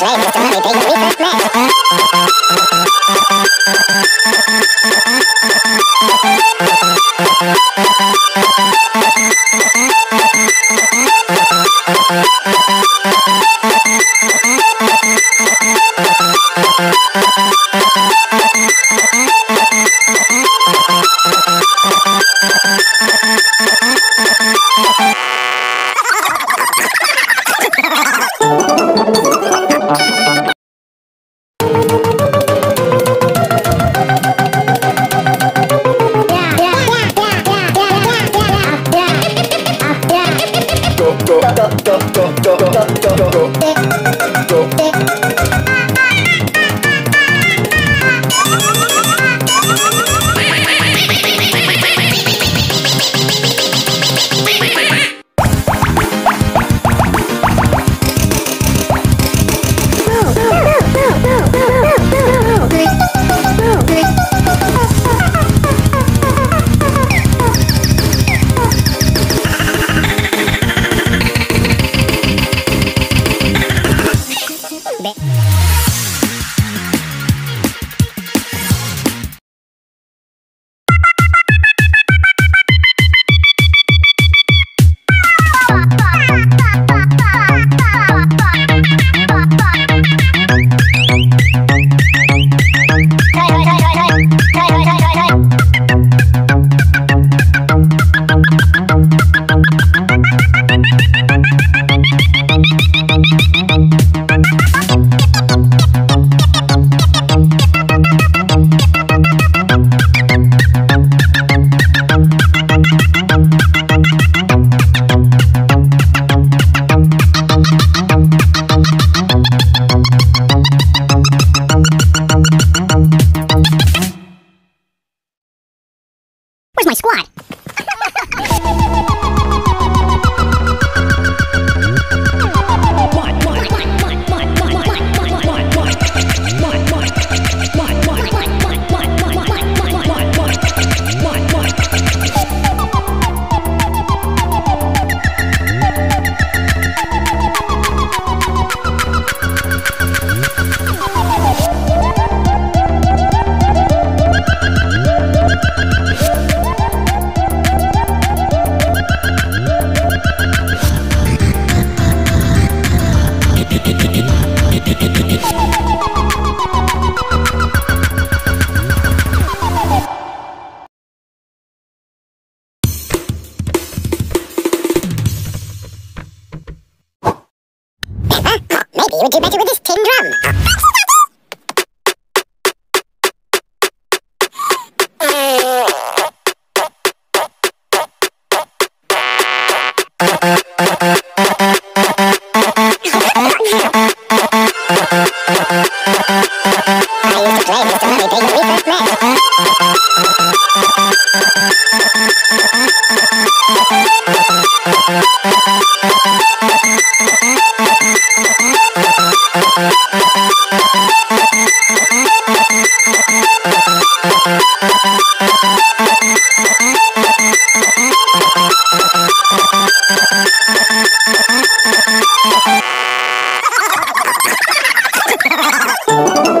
Uh-uh. Where's my squad? I